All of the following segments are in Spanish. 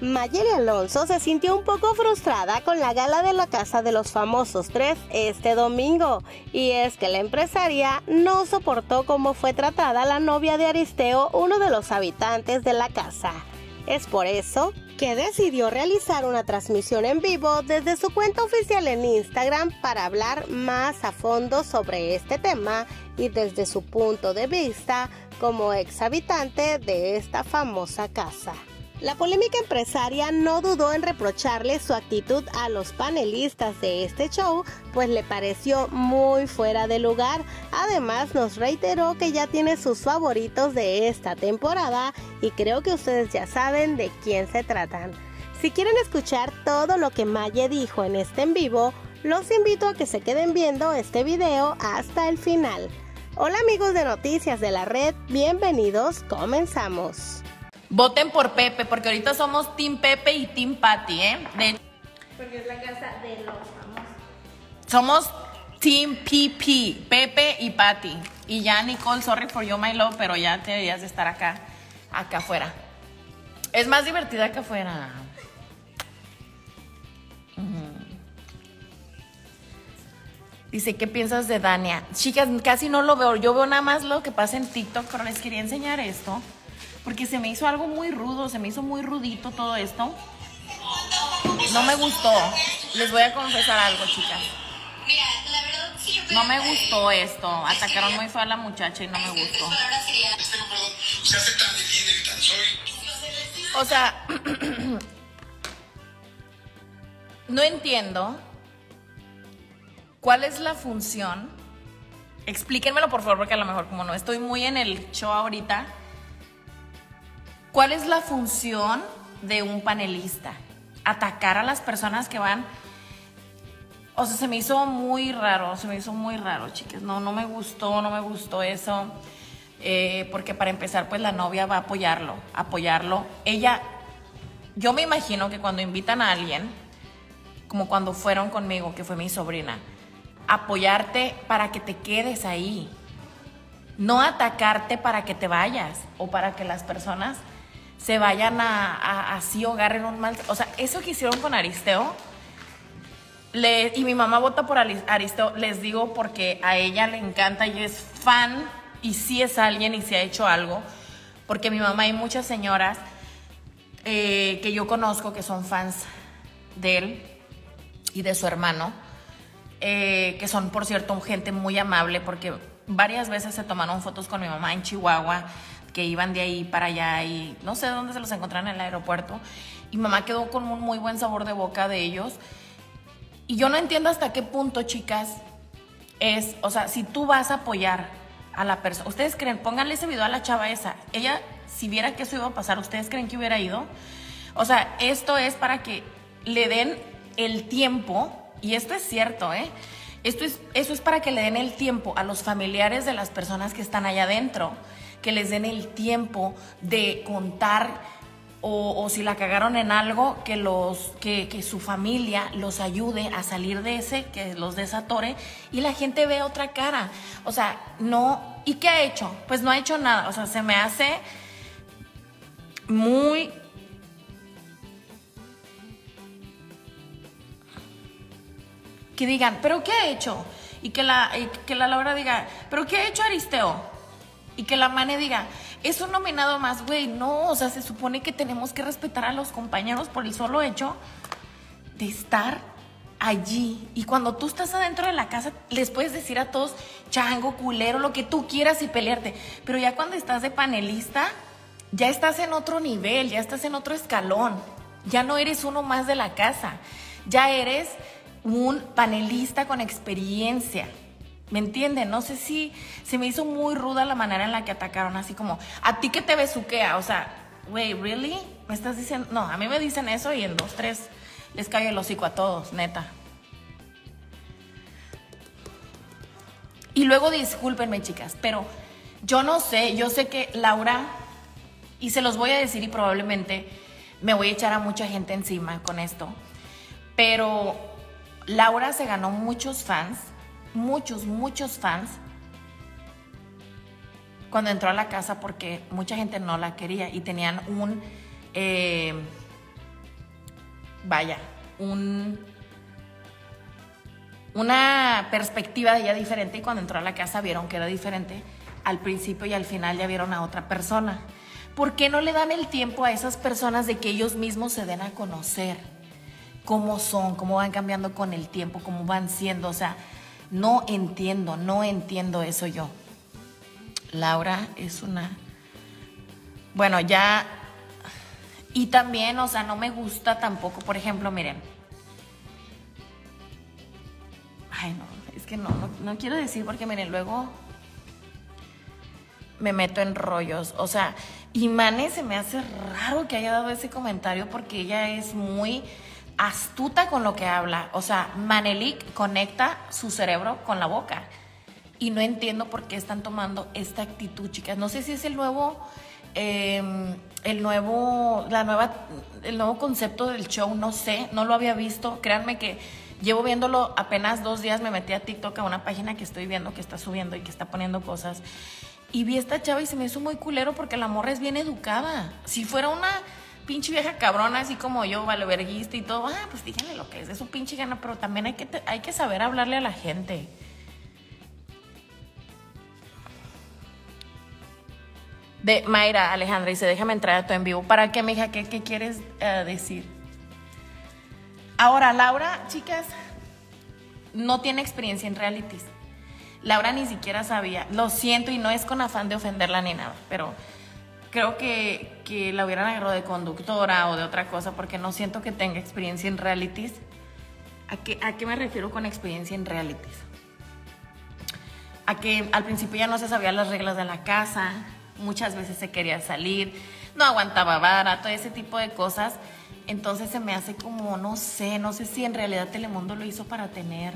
Mayeli Alonso se sintió un poco frustrada con la gala de la Casa de los Famosos 3 este domingo, y es que la empresaria no soportó cómo fue tratada la novia de Aristeo, uno de los habitantes de la casa. Es por eso que decidió realizar una transmisión en vivo desde su cuenta oficial en Instagram para hablar más a fondo sobre este tema y desde su punto de vista como ex habitante de esta famosa casa. La polémica empresaria no dudó en reprocharle su actitud a los panelistas de este show, pues le pareció muy fuera de lugar. Además, nos reiteró que ya tiene sus favoritos de esta temporada y creo que ustedes ya saben de quién se tratan. Si quieren escuchar todo lo que Maye dijo en este en vivo, los invito a que se queden viendo este video hasta el final. Hola amigos de Noticias de la Red, bienvenidos, comenzamos. Voten por Pepe, porque ahorita somos Team Pepe y Team Patty, ¿eh? Porque es la casa de los famosos. Somos Team PP, Pepe y Patty. Y ya, Nicole, sorry for you, my love, pero ya deberías de estar acá, acá afuera. Es más divertida que afuera. Dice, ¿qué piensas de Dania? Chicas, casi no lo veo. Yo veo nada más lo que pasa en TikTok, pero les quería enseñar esto. Porque se me hizo algo muy rudo, se me hizo muy rudito todo esto. No me gustó. Les voy a confesar algo, chicas. No me gustó esto. Atacaron muy feo a la muchacha y no me gustó. O sea, no entiendo cuál es la función. Explíquenmelo por favor, porque a lo mejor como no estoy muy en el show ahorita ¿Cuál es la función de un panelista? Atacar a las personas que van. O sea, se me hizo muy raro, se me hizo muy raro, chicas. No, no me gustó, no me gustó eso. Eh, porque para empezar, pues la novia va a apoyarlo, apoyarlo. Ella, yo me imagino que cuando invitan a alguien, como cuando fueron conmigo, que fue mi sobrina, apoyarte para que te quedes ahí, no atacarte para que te vayas o para que las personas se vayan a, así hogar en un mal... O sea, eso que hicieron con Aristeo, y mi mamá vota por Aristeo, les digo porque a ella le encanta y es fan y sí es alguien y se ha hecho algo, porque mi mamá hay muchas señoras eh, que yo conozco que son fans de él y de su hermano, eh, que son por cierto gente muy amable porque varias veces se tomaron fotos con mi mamá en Chihuahua que iban de ahí para allá y no sé dónde se los encontraron en el aeropuerto. Y mamá quedó con un muy buen sabor de boca de ellos. Y yo no entiendo hasta qué punto, chicas, es, o sea, si tú vas a apoyar a la persona, ustedes creen, pónganle ese video a la chava esa, ella, si viera que eso iba a pasar, ¿ustedes creen que hubiera ido? O sea, esto es para que le den el tiempo, y esto es cierto, ¿eh? Esto es, eso es para que le den el tiempo a los familiares de las personas que están allá adentro que les den el tiempo de contar o, si la cagaron en algo, que, los, que, que, su familia los ayude a salir de ese, que los desatore y la gente ve otra cara. O sea, no. ¿Y qué ha hecho? Pues no ha hecho nada. O sea, se me hace muy que digan, ¿pero qué ha hecho? Y que la, y que la Laura diga, ¿pero qué ha hecho Aristeo? y que la mane diga, es un nominado más, güey, no, o sea, se supone que tenemos que respetar a los compañeros por el solo hecho de estar allí. Y cuando tú estás adentro de la casa, les puedes decir a todos, chango, culero, lo que tú quieras y pelearte. Pero ya cuando estás de panelista, ya estás en otro nivel, ya estás en otro escalón. Ya no eres uno más de la casa, ya eres un panelista con experiencia. ¿Me entienden? No sé si se me hizo muy ruda la manera en la que atacaron, así como, a ti que te besuquea, o sea, güey, ¿really? ¿Me estás diciendo? No, a mí me dicen eso y en dos, tres les cae el hocico a todos, neta. Y luego discúlpenme, chicas, pero yo no sé, yo sé que Laura, y se los voy a decir y probablemente me voy a echar a mucha gente encima con esto, pero Laura se ganó muchos fans muchos, muchos fans cuando entró a la casa porque mucha gente no la quería y tenían un, eh, vaya, un, una perspectiva de ella diferente y cuando entró a la casa vieron que era diferente. Al principio y al final ya vieron a otra persona. ¿Por qué no le dan el tiempo a esas personas de que ellos mismos se den a conocer? ¿Cómo son? ¿Cómo van cambiando con el tiempo? ¿Cómo van siendo? O sea, no entiendo, no entiendo eso yo. Laura es una... Bueno, ya... Y también, o sea, no me gusta tampoco, por ejemplo, miren. Ay, no, es que no, no, quiero decir porque, miren, luego me meto en rollos. O sea, y Mane se me hace raro que haya dado ese comentario porque ella es muy astuta con lo que habla. O sea, Manelik conecta su cerebro con la boca. Y no entiendo por qué están tomando esta actitud, chicas. No sé si es el nuevo, em, el nuevo, la nueva, el nuevo concepto del show. No sé, no lo había visto. Créanme que llevo viéndolo apenas dos días. Me metí a TikTok a una página que estoy viendo que está subiendo y que está poniendo cosas. Y vi a esta chava y se me hizo muy culero porque la morra es bien educada. Si fuera una pinche vieja cabrona, así como yo, valeverguista y todo, ah, pues díganle lo que es, de su pinche gana, pero también hay que, hay que saber hablarle a la gente. De Mayra Alejandra, se déjame entrar a tu en vivo. ¿Para qué, mija? ¿Qué, qué quieres eh, decir? Ahora, Laura, chicas, no tiene experiencia en realities. Laura ni siquiera sabía. Lo siento y no es con afán de ofenderla ni nada, pero creo que, que la hubieran agarrado de conductora o de otra cosa porque no siento que tenga experiencia en realities. ¿A qué, ¿A qué me refiero con experiencia en realities? A que al principio ya no se sabían las reglas de la casa, muchas veces se quería salir, no aguantaba vara, todo ese tipo de cosas. Entonces se me hace como, no sé, no sé si en realidad Telemundo lo hizo para tener,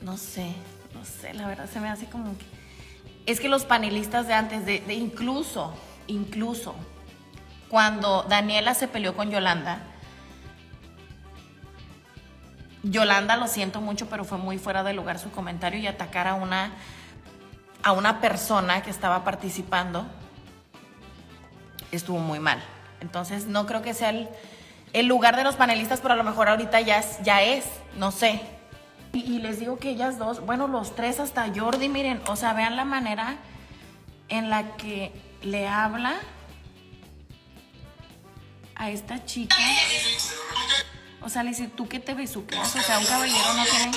no sé, no sé, la verdad se me hace como que... Es que los panelistas de antes, de, de incluso, incluso, cuando Daniela se peleó con Yolanda, Yolanda, lo siento mucho, pero fue muy fuera de lugar su comentario y atacar a una, a una persona que estaba participando estuvo muy mal. Entonces, no creo que sea el, el lugar de los panelistas, pero a lo mejor ahorita ya es, ya es no sé. Y, y les digo que ellas dos, bueno, los tres hasta Jordi, miren, o sea, vean la manera en la que le habla a esta chica. O sea, le dice, ¿tú qué te besuqueas? O sea, un caballero no tiene...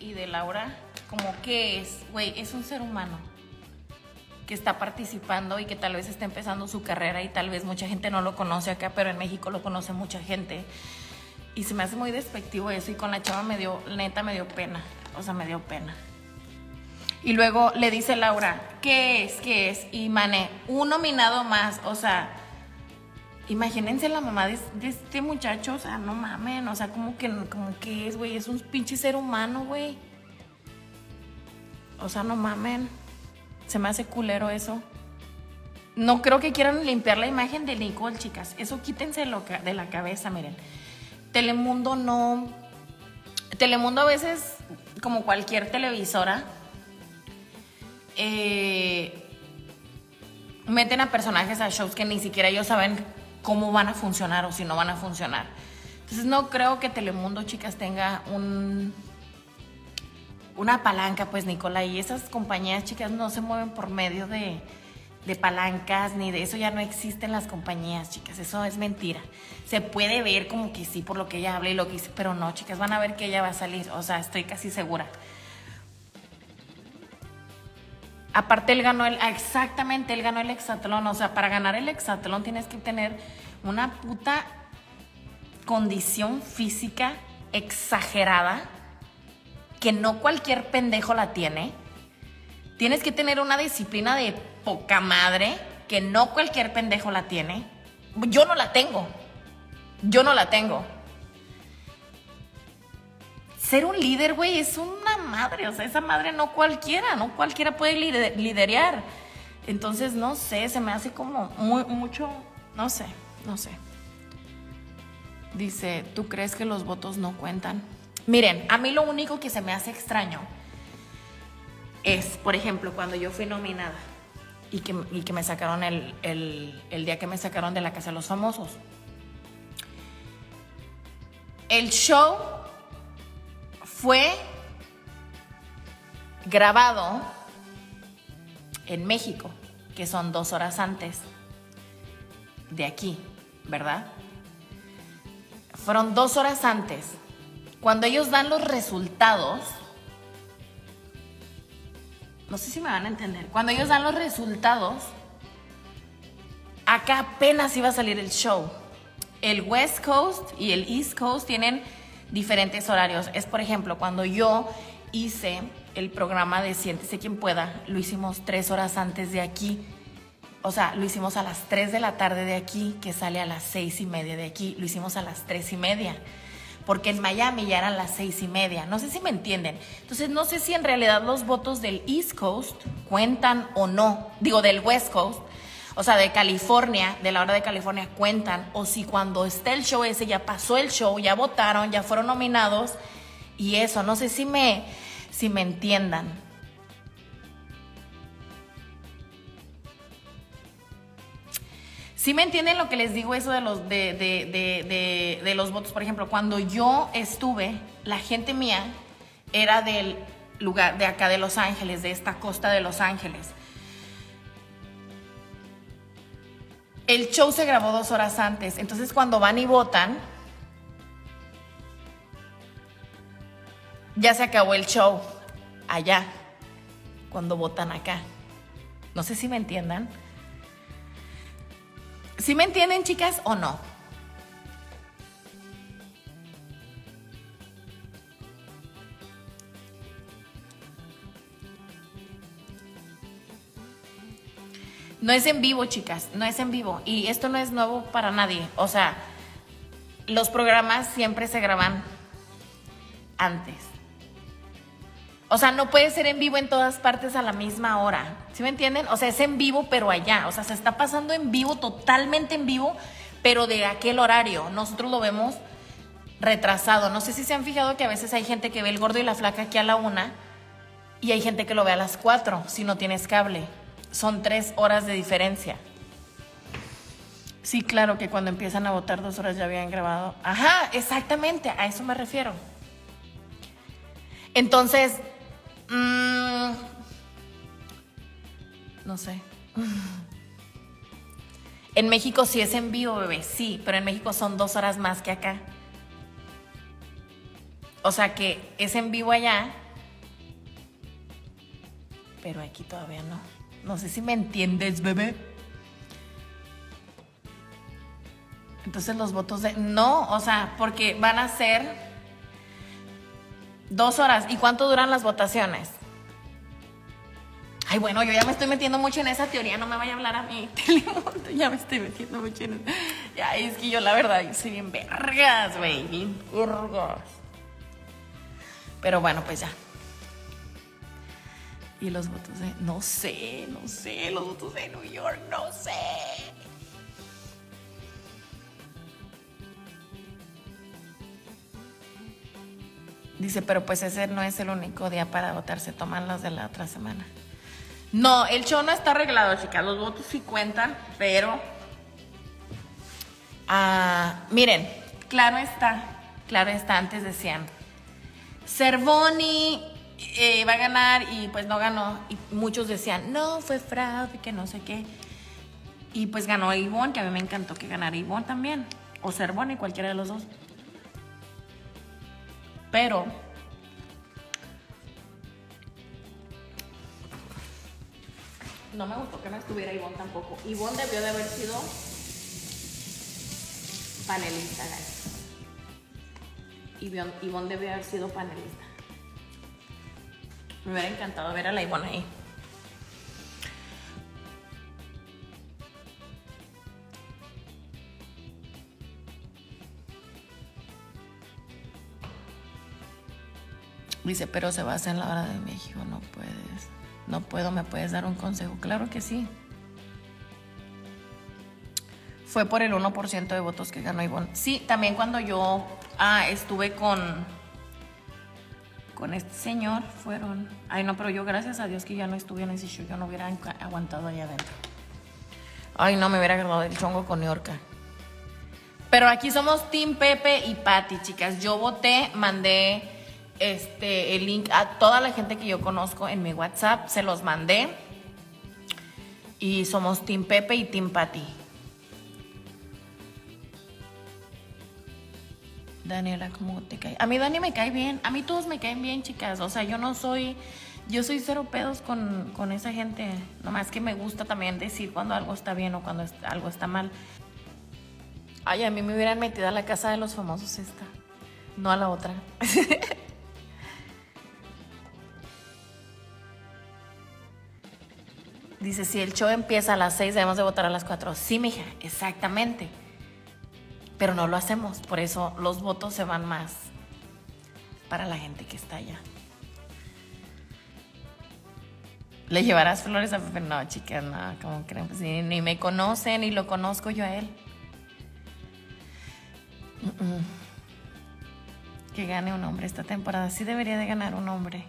Y de Laura, como que es, güey, es un ser humano que está participando y que tal vez está empezando su carrera y tal vez mucha gente no lo conoce acá, pero en México lo conoce mucha gente. Y se me hace muy despectivo eso y con la chava me dio, neta, me dio pena. O sea, me dio pena. Y luego le dice Laura, ¿qué es? ¿Qué es? Y Mane, un nominado más. O sea, imagínense la mamá de, este muchacho. O sea, no mamen. O sea, como que, como que es, güey. Es un pinche ser humano, güey. O sea, no mamen. Se me hace culero eso. No creo que quieran limpiar la imagen de Nicole, chicas. Eso quítense lo ca- de la cabeza, miren. Telemundo no. Telemundo a veces, como cualquier televisora, eh, meten a personajes a shows que ni siquiera ellos saben cómo van a funcionar o si no van a funcionar. Entonces no creo que Telemundo, chicas, tenga un una palanca, pues Nicola, y esas compañías, chicas, no se mueven por medio de, de palancas ni de eso, ya no existen las compañías, chicas, eso es mentira. Se puede ver como que sí por lo que ella habla y lo que dice, pero no, chicas, van a ver que ella va a salir, o sea, estoy casi segura. Aparte, él ganó el. ah, Exactamente, él ganó el hexatlón. O sea, para ganar el hexatlón tienes que tener una puta condición física exagerada que no cualquier pendejo la tiene. Tienes que tener una disciplina de poca madre que no cualquier pendejo la tiene. Yo no la tengo. Yo no la tengo. Ser un líder, güey, es una madre. O sea, esa madre no cualquiera, no cualquiera puede lider- liderear. Entonces, no sé, se me hace como muy, mucho, no sé, no sé. Dice, ¿tú crees que los votos no cuentan? Miren, a mí lo único que se me hace extraño es, por ejemplo, cuando yo fui nominada y que, y que me sacaron el, el- el día que me sacaron de la Casa de los Famosos. El show fue grabado en México, que son dos horas antes de aquí, ¿verdad? Fueron dos horas antes. Cuando ellos dan los resultados, no sé si me van a entender, cuando ellos dan los resultados, acá apenas iba a salir el show. El West Coast y el East Coast tienen diferentes horarios. Es, por ejemplo, cuando yo hice el programa de Siéntese quien pueda, lo hicimos tres horas antes de aquí. O sea, lo hicimos a las 3 de la tarde de aquí, que sale a las seis y media de aquí. Lo hicimos a las tres y media. Porque en Miami ya eran las seis y media. No sé si me entienden. Entonces, no sé si en realidad los votos del East Coast cuentan o no. Digo, del West Coast. O sea, de California, de la hora de California cuentan. O si cuando esté el show ese ya pasó el show, ya votaron, ya fueron nominados. Y eso, no sé si me, si me entiendan. Si me entienden lo que les digo eso de los, de, de, de, de, los votos? Por ejemplo, cuando yo estuve, la gente mía era del lugar de acá de Los Ángeles, de esta costa de Los Ángeles. El show se grabó dos horas antes, entonces cuando van y votan, ya se acabó el show allá, cuando votan acá. No sé si me entiendan. ¿Sí me entienden, chicas, o no? No es en vivo, chicas, no es en vivo. Y esto no es nuevo para nadie. O sea, los programas siempre se graban antes. O sea, no puede ser en vivo en todas partes a la misma hora. ¿Sí me entienden? O sea, es en vivo, pero allá. O sea, se está pasando en vivo, totalmente en vivo, pero de aquel horario. Nosotros lo vemos retrasado. No sé si se han fijado que a veces hay gente que ve el gordo y la flaca aquí a la una y hay gente que lo ve a las cuatro si no tienes cable. Son tres horas de diferencia. Sí, claro que cuando empiezan a votar dos horas ya habían grabado. Ajá, exactamente, a eso me refiero. Entonces, Mm, no sé. En México sí es en vivo, bebé, sí, pero en México son dos horas más que acá. O sea que es en vivo allá, pero aquí todavía no. No sé si me entiendes, bebé. Entonces los votos de... No, o sea, porque van a ser Dos horas. ¿Y cuánto duran las votaciones? Ay, bueno, yo ya me estoy metiendo mucho en esa teoría, no me vaya a hablar a mí, ya me estoy metiendo mucho en. Ya, es que yo la verdad, soy bien vergas, güey, bien vergas. Pero bueno, pues ya. Y los votos de, no sé, no sé, los votos de New York, no sé. Dice, pero pues ese no es el único día para votar, se toman los de la otra semana. No, el show no está arreglado, chicas. Los votos sí cuentan, pero. Ah, miren, claro está, claro está, antes decían. Cervoni eh, va a ganar y pues no ganó. Y muchos decían, no, fue fraude, que no sé qué. Y pues ganó Ivonne, que a mí me encantó que ganara Ivonne también. O Cervoni, cualquiera de los dos. Pero no me gustó que no estuviera Ivonne tampoco. Ivonne debió de haber sido panelista, guys. Ivonne, Ivonne debió haber sido panelista. Me hubiera encantado ver a la Ivonne ahí. Dice, pero se basa en la hora de México, no puedes. No puedo, ¿me puedes dar un consejo? Claro que sí. Fue por el 1% de votos que ganó Ivonne. Sí, también cuando yo ah, estuve con, con este señor, fueron... Ay, no, pero yo gracias a Dios que ya no estuve en ese show, yo no hubiera aguantado allá adentro. Ay, no, me hubiera agarrado el chongo con Yorka. Pero aquí somos Team Pepe y Patty, chicas. Yo voté, mandé este el link a toda la gente que yo conozco en mi WhatsApp, se los mandé. Y somos Team Pepe y Team Patty. Daniela, ¿cómo te cae? A mí Dani me cae bien. A mí todos me caen bien, chicas. O sea, yo no soy... Yo soy cero pedos con, con esa gente. Nomás que me gusta también decir cuando algo está bien o cuando algo está mal. Ay, a mí me hubieran metido a la casa de los famosos esta. No a la otra. Dice, si el show empieza a las 6, debemos de votar a las 4. Sí, mija, exactamente. Pero no lo hacemos, por eso los votos se van más para la gente que está allá. ¿Le llevarás flores a Pepe? No, chicas, no, como creen? Pues ni, ni, me conocen, ni lo conozco yo a él. Que gane un hombre esta temporada. Sí debería de ganar un hombre.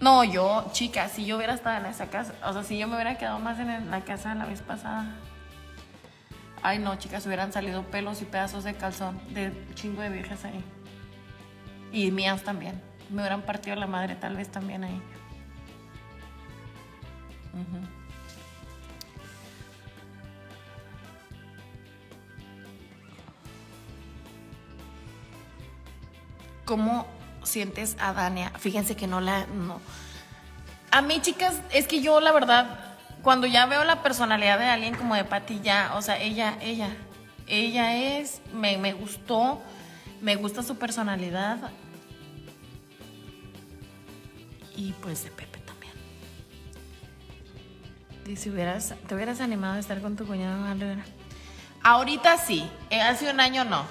No, yo, chicas, si yo hubiera estado en esa casa, o sea, si yo me hubiera quedado más en la casa la vez pasada. Ay, no, chicas, hubieran salido pelos y pedazos de calzón de chingo de viejas ahí. Y mías también. Me hubieran partido la madre tal vez también ahí. ¿Cómo sientes a Dania? Fíjense que no la... No. A mí, chicas, es que yo la verdad, cuando ya veo la personalidad de alguien como de Pati, ya, o sea, ella, ella, ella es, me, me gustó, me gusta su personalidad. Y pues de Pepe también. Y hubieras, te hubieras animado a estar con tu cuñado Ahorita sí, eh, hace un año no.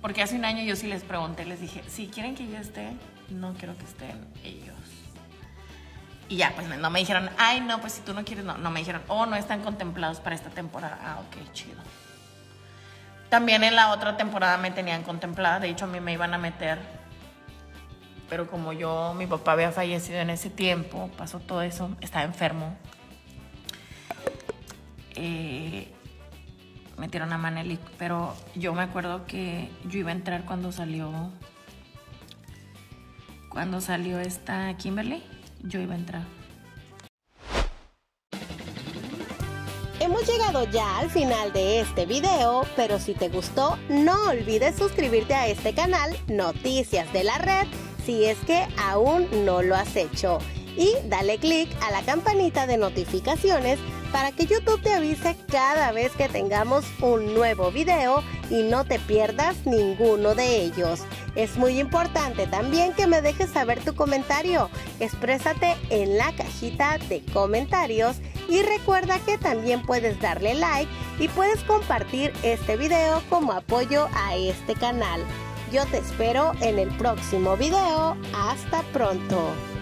Porque hace un año yo sí les pregunté, les dije, si quieren que yo esté, no quiero que estén ellos. Y ya, pues no me dijeron, ay, no, pues si tú no quieres, no, no me dijeron, oh, no están contemplados para esta temporada. Ah, ok, chido. También en la otra temporada me tenían contemplada, de hecho a mí me iban a meter, pero como yo, mi papá había fallecido en ese tiempo, pasó todo eso, estaba enfermo. Eh, metieron a Manelik, pero yo me acuerdo que yo iba a entrar cuando salió, cuando salió esta Kimberly yo iba a entrar. Hemos llegado ya al final de este video, pero si te gustó, no olvides suscribirte a este canal Noticias de la Red si es que aún no lo has hecho. Y dale click a la campanita de notificaciones para que YouTube te avise cada vez que tengamos un nuevo video y no te pierdas ninguno de ellos. Es muy importante también que me dejes saber tu comentario. Exprésate en la cajita de comentarios y recuerda que también puedes darle like y puedes compartir este video como apoyo a este canal. Yo te espero en el próximo video. Hasta pronto.